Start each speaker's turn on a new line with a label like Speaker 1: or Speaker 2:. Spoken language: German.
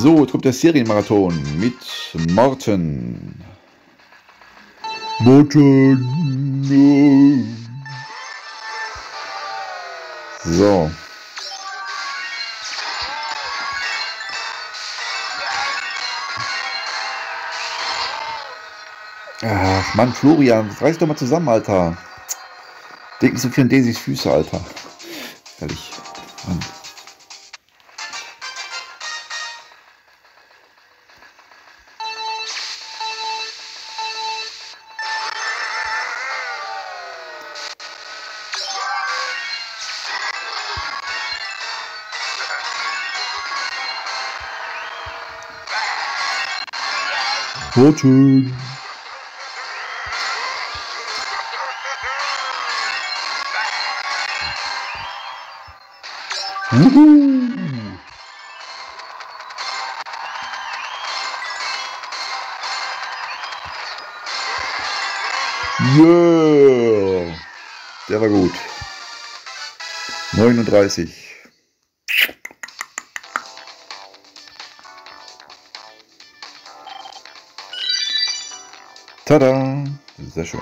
Speaker 1: So, jetzt kommt der Serienmarathon mit Morten. Morten. So. Ach, Mann, Florian, reiß doch mal zusammen, Alter. Denk nicht so viel an Daisys Füße, Alter. Ehrlich. Mann. Fortune. Wuhu. Yeah. Der war gut. 39. Tada! Sehr schön.